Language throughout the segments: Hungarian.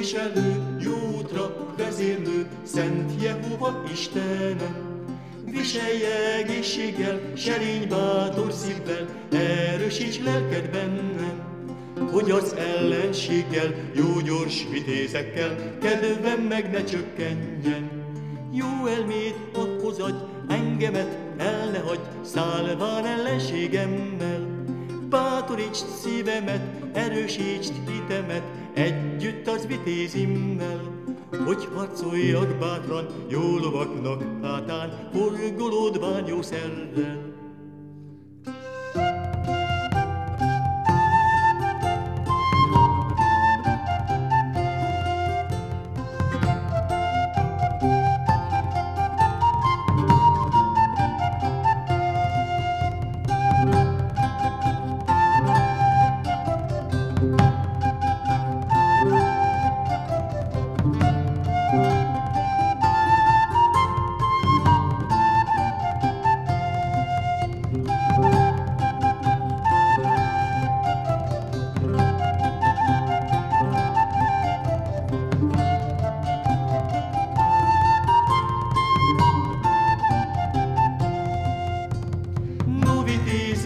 viselő, jó útra vezérlő, Szent Jehova Istenem. Viselj egészséggel, serény bátor szívvel, erősíts lelked bennem. Hogy az ellenséggel, jó gyors vitézekkel, kedvem meg ne csökkenjen. Jó elmét ahhoz adj, engemet el ne hagy, szállván ellenségemmel. Bátorítsd szívemet, erősítsd hitemet, együtt az vitézimmel. Hogy harcoljak bátran, jó lovaknak hátán, forgolódván jó szerrel.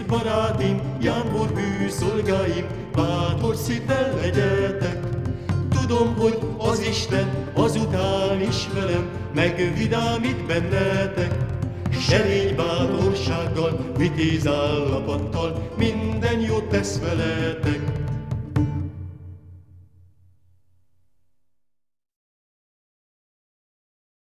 Barátim, Jánbor bű szolgáim, bátor szívvel legyetek. Tudom, hogy az Isten azután is velem megvidámít bennetek. Serény bátorsággal, vitéz állapottal minden jót tesz veletek.